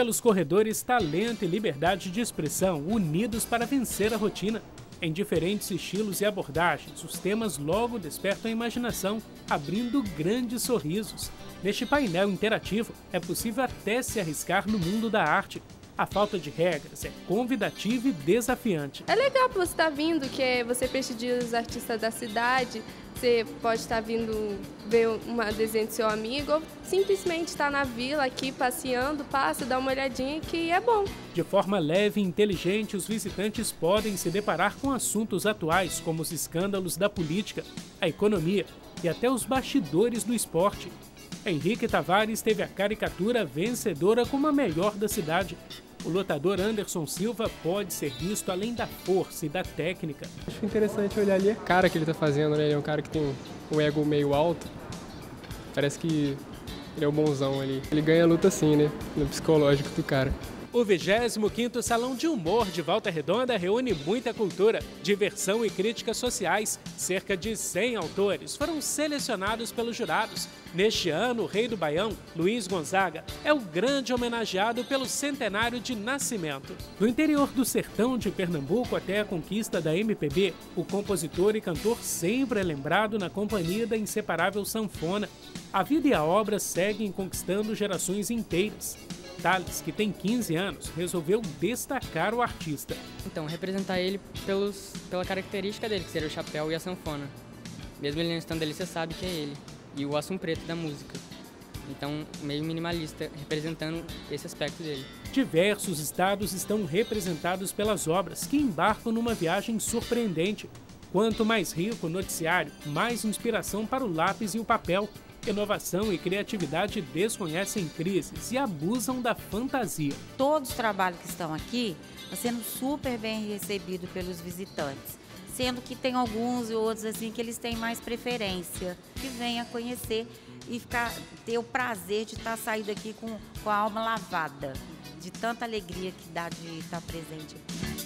pelos corredores talento e liberdade de expressão unidos para vencer a rotina. Em diferentes estilos e abordagens, os temas logo despertam a imaginação, abrindo grandes sorrisos. Neste painel interativo, é possível até se arriscar no mundo da arte. A falta de regras é convidativa e desafiante. É legal você está vindo, que é você prestigia os artistas da cidade, você pode estar vindo ver uma desenho do seu amigo ou simplesmente estar na vila aqui passeando, passa, dá uma olhadinha que é bom. De forma leve e inteligente, os visitantes podem se deparar com assuntos atuais como os escândalos da política, a economia e até os bastidores do esporte. Henrique Tavares teve a caricatura vencedora como a melhor da cidade. O lutador Anderson Silva pode ser visto além da força e da técnica. Acho interessante olhar ali a cara que ele está fazendo, né? Ele é um cara que tem o ego meio alto. Parece que ele é o bonzão ali. Ele ganha a luta sim, né? No psicológico do cara. O 25º Salão de Humor de Volta Redonda reúne muita cultura, diversão e críticas sociais. Cerca de 100 autores foram selecionados pelos jurados. Neste ano, o rei do Baião, Luiz Gonzaga, é o grande homenageado pelo centenário de nascimento. Do interior do sertão de Pernambuco até a conquista da MPB, o compositor e cantor sempre é lembrado na companhia da inseparável sanfona. A vida e a obra seguem conquistando gerações inteiras. Thales, que tem 15 anos, resolveu destacar o artista. Então, representar ele pelos, pela característica dele, que seria o chapéu e a sanfona. Mesmo ele não estando ali, você sabe que é ele. E o assunto preto da música. Então, meio minimalista, representando esse aspecto dele. Diversos estados estão representados pelas obras, que embarcam numa viagem surpreendente. Quanto mais rico o noticiário, mais inspiração para o lápis e o papel, Inovação e criatividade desconhecem crises e abusam da fantasia. Todos os trabalhos que estão aqui estão sendo super bem recebidos pelos visitantes. Sendo que tem alguns e outros assim que eles têm mais preferência, que venha conhecer e ficar, ter o prazer de estar saindo aqui com, com a alma lavada, de tanta alegria que dá de estar presente aqui.